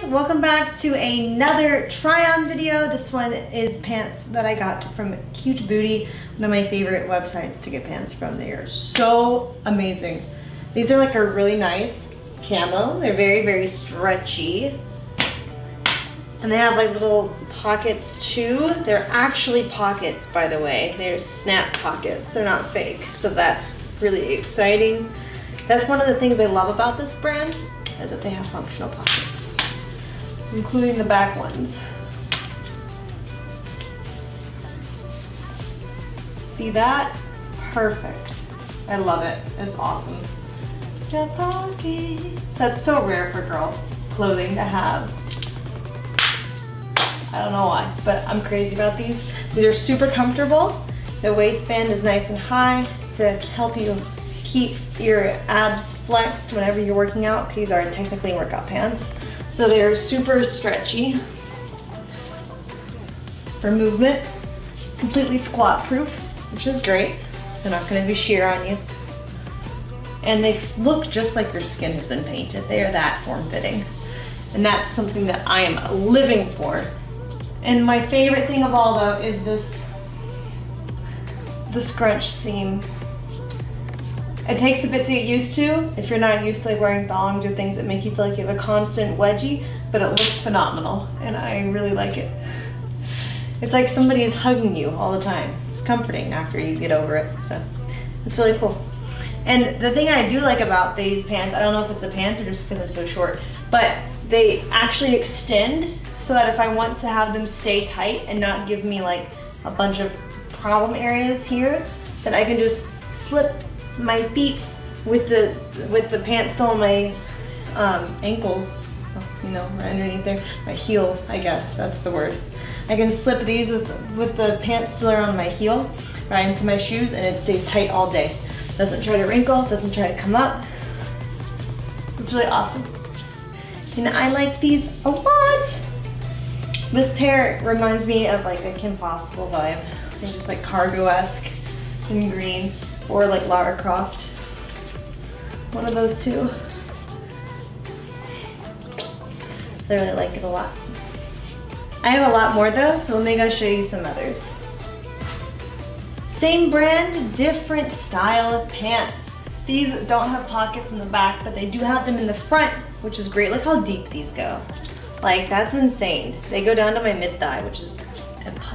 guys, welcome back to another try on video. This one is pants that I got from Cute Booty, one of my favorite websites to get pants from. They are so amazing. These are like a really nice camo. They're very, very stretchy. And they have like little pockets too. They're actually pockets, by the way. They're snap pockets, they're not fake. So that's really exciting. That's one of the things I love about this brand is that they have functional pockets, including the back ones. See that? Perfect. I love it. It's awesome. The pockets. That's so rare for girls clothing to have. I don't know why, but I'm crazy about these. These are super comfortable. The waistband is nice and high to help you keep your abs flexed whenever you're working out. These are technically workout pants. So they're super stretchy for movement, completely squat proof, which is great. They're not gonna be sheer on you. And they look just like your skin has been painted. They are that form fitting. And that's something that I am living for. And my favorite thing of all though is this, the scrunch seam it takes a bit to get used to if you're not used to like wearing thongs or things that make you feel like you have a constant wedgie, but it looks phenomenal and I really like it. It's like somebody is hugging you all the time. It's comforting after you get over it. So it's really cool. And the thing I do like about these pants, I don't know if it's the pants or just because I'm so short, but they actually extend so that if I want to have them stay tight and not give me like a bunch of problem areas here, that I can just slip my feet with the with the pants still on my um, ankles, you know, right underneath there, my heel, I guess that's the word. I can slip these with with the pants still around my heel, right into my shoes, and it stays tight all day. Doesn't try to wrinkle, doesn't try to come up. It's really awesome. And I like these a lot. This pair reminds me of like a Kim Possible vibe. They're just like cargo-esque in green or like Lara Croft. One of those two. I really like it a lot. I have a lot more though, so let me go show you some others. Same brand, different style of pants. These don't have pockets in the back, but they do have them in the front, which is great. Look how deep these go. Like, that's insane. They go down to my mid-thigh, which is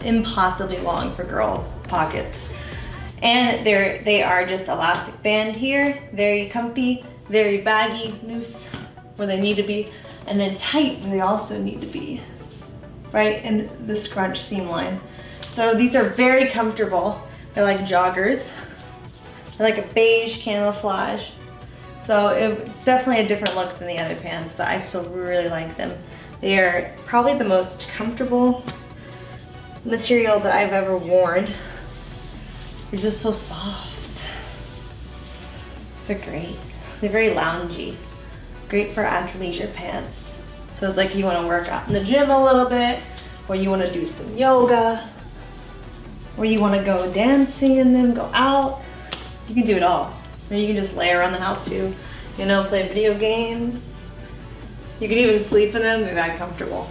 impossibly long for girl pockets. And they're, they are just elastic band here, very comfy, very baggy, loose where they need to be, and then tight where they also need to be, right? In the scrunch seam line. So these are very comfortable. They're like joggers. They're like a beige camouflage. So it's definitely a different look than the other pants, but I still really like them. They are probably the most comfortable material that I've ever worn. They're just so soft. They're great. They're very loungy. Great for athleisure pants. So it's like you want to work out in the gym a little bit, or you want to do some yoga, or you want to go dancing in them, go out. You can do it all. Or you can just lay around the house too. You know, play video games. You can even sleep in them, they're that comfortable.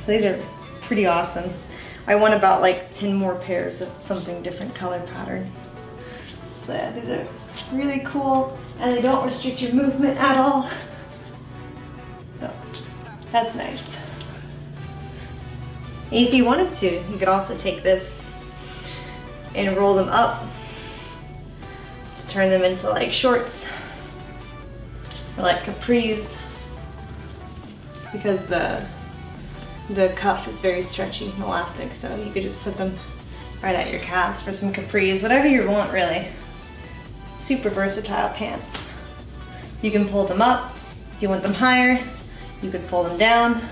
So these are pretty awesome. I want about like 10 more pairs of something different color pattern. So yeah, these are really cool and they don't restrict your movement at all. So that's nice. if you wanted to, you could also take this and roll them up to turn them into like shorts or like capris because the the cuff is very stretchy and elastic, so you could just put them right at your calves for some capris, whatever you want really. Super versatile pants. You can pull them up, if you want them higher, you could pull them down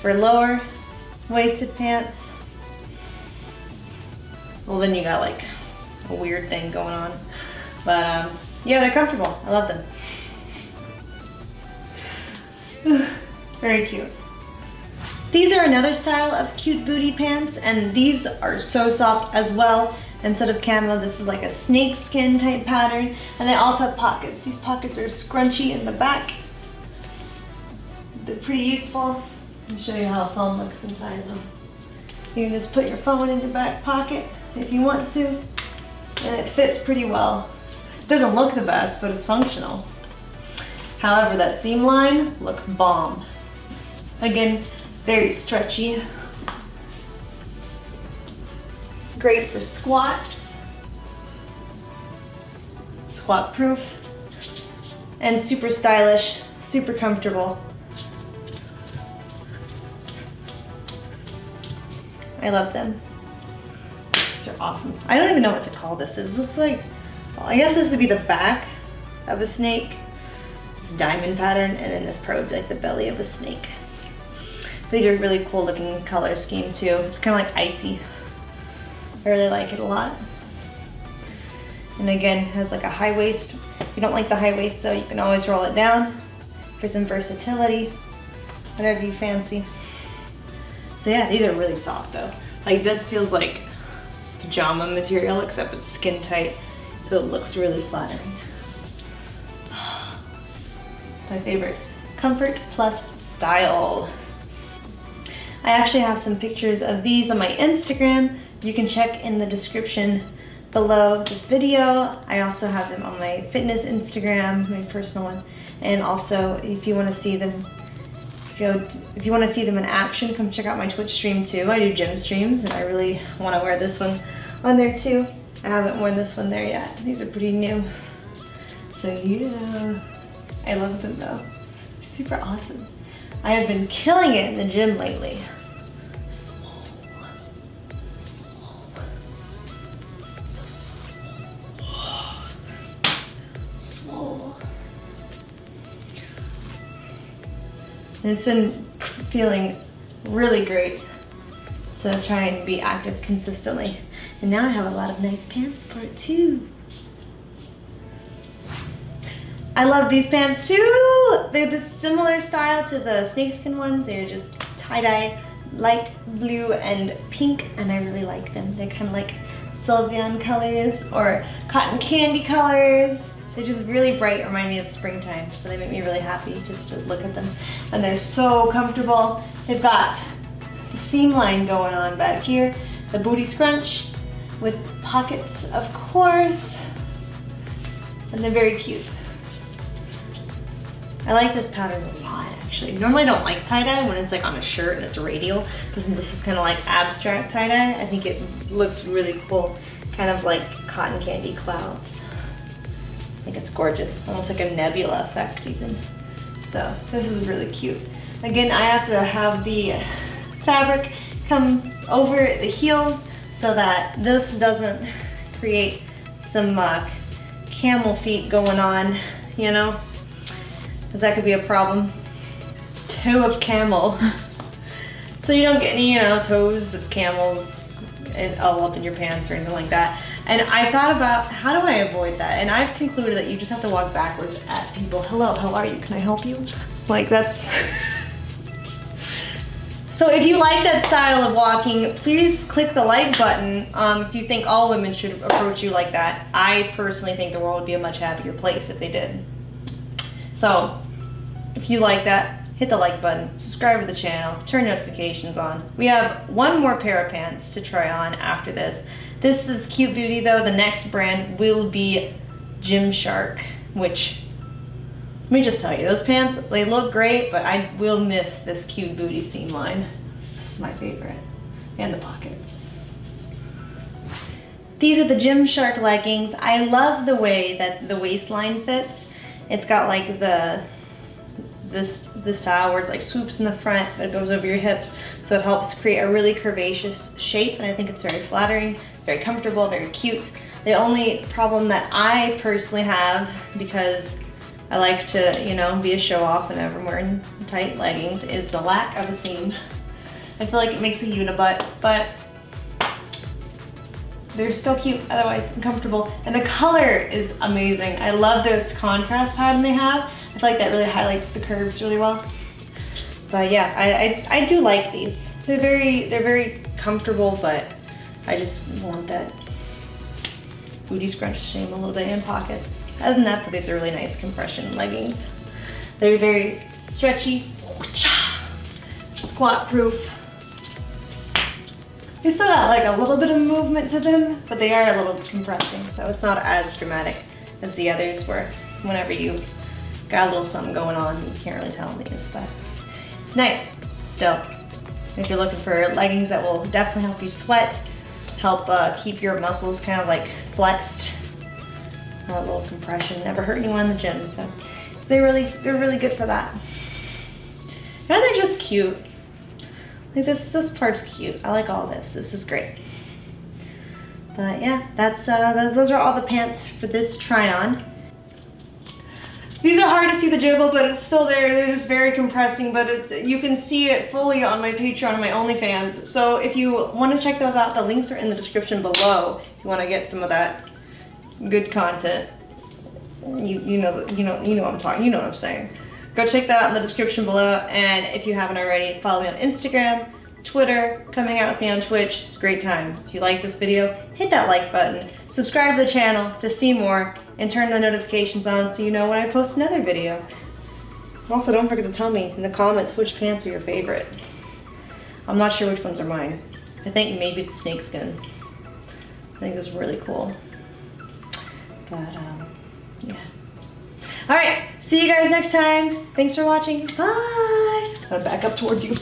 for lower waisted pants. Well then you got like a weird thing going on. But um, yeah, they're comfortable. I love them. Very cute. These are another style of cute booty pants and these are so soft as well. Instead of camo, this is like a snake skin type pattern. And they also have pockets. These pockets are scrunchy in the back. They're pretty useful. Let me show you how a phone looks inside them. You can just put your phone in your back pocket if you want to, and it fits pretty well. It doesn't look the best, but it's functional. However, that seam line looks bomb. Again, very stretchy. Great for squats. Squat proof. And super stylish, super comfortable. I love them. These are awesome. I don't even know what to call this. Is this like, well, I guess this would be the back of a snake. This diamond pattern, and then this probe like the belly of a snake. These are really cool looking color scheme too. It's kind of like icy. I really like it a lot. And again, has like a high waist. If you don't like the high waist though, you can always roll it down for some versatility, whatever you fancy. So yeah, these are really soft though. Like this feels like pajama material except it's skin tight. So it looks really flattering. It's my favorite. Comfort plus style. I actually have some pictures of these on my Instagram. You can check in the description below this video. I also have them on my fitness Instagram, my personal one. And also if you wanna see them go, if you wanna see them in action, come check out my Twitch stream too. I do gym streams and I really wanna wear this one on there too. I haven't worn this one there yet. These are pretty new. So yeah, I love them though. Super awesome. I have been killing it in the gym lately. And it's been feeling really great to try and be active consistently. And now I have a lot of nice pants for it too. I love these pants too. They're the similar style to the snakeskin ones. They're just tie-dye, light blue and pink, and I really like them. They're kind of like Sylvian colors or cotton candy colors. They're just really bright, remind me of springtime, so they make me really happy just to look at them. And they're so comfortable. They've got the seam line going on back here, the booty scrunch with pockets, of course, and they're very cute. I like this pattern a lot, actually. Normally I don't like tie-dye when it's like on a shirt and it's radial, because this is kind of like abstract tie-dye. I think it looks really cool, kind of like cotton candy clouds. Think it's gorgeous, almost like a nebula effect even. So this is really cute. Again, I have to have the fabric come over the heels so that this doesn't create some uh, camel feet going on, you know, because that could be a problem. Toe of camel. so you don't get any, you know, toes of camels all up in your pants or anything like that. And I thought about how do I avoid that? And I've concluded that you just have to walk backwards at people. Hello, how are you? Can I help you? Like that's... so if you like that style of walking, please click the like button um, if you think all women should approach you like that. I personally think the world would be a much happier place if they did. So if you like that, hit the like button, subscribe to the channel, turn notifications on. We have one more pair of pants to try on after this. This is Cute Booty though. The next brand will be Gymshark, which let me just tell you, those pants, they look great, but I will miss this Cute Booty seam line. This is my favorite. And the pockets. These are the Gymshark leggings. I love the way that the waistline fits. It's got like the this this style where it's like swoops in the front but it goes over your hips so it helps create a really curvaceous shape and I think it's very flattering very comfortable very cute. The only problem that I personally have because I like to you know be a show off whenever I'm wearing tight leggings is the lack of a seam. I feel like it makes a unibutt but they're still cute otherwise and comfortable. And the color is amazing. I love this contrast pattern they have. I feel like that really highlights the curves really well. But yeah, I, I, I do like these. They're very, they're very comfortable, but I just want that booty scrunch shame a little bit in pockets. Other than that, these are really nice compression leggings. They're very stretchy. squat proof. They still got like a little bit of movement to them, but they are a little compressing, so it's not as dramatic as the others were. Whenever you got a little something going on, you can't really tell in these, but it's nice still. If you're looking for leggings that will definitely help you sweat, help uh, keep your muscles kind of like flexed, a little compression, never hurt anyone in the gym, so they're really, they're really good for that. And they're just cute. Like this, this part's cute. I like all this. This is great. But yeah, that's uh, those, those are all the pants for this try on. These are hard to see the jiggle, but it's still there. They're just very compressing, but it's, you can see it fully on my Patreon and my OnlyFans. So if you want to check those out, the links are in the description below. If you want to get some of that good content, you you know you know you know what I'm talking. You know what I'm saying. Go check that out in the description below. And if you haven't already, follow me on Instagram, Twitter, coming out with me on Twitch. It's a great time. If you like this video, hit that like button, subscribe to the channel to see more, and turn the notifications on so you know when I post another video. Also, don't forget to tell me in the comments which pants are your favorite. I'm not sure which ones are mine. I think maybe the snakeskin. I think it's really cool. But, um, yeah. All right, see you guys next time. Thanks for watching. Bye. I'm back up towards you.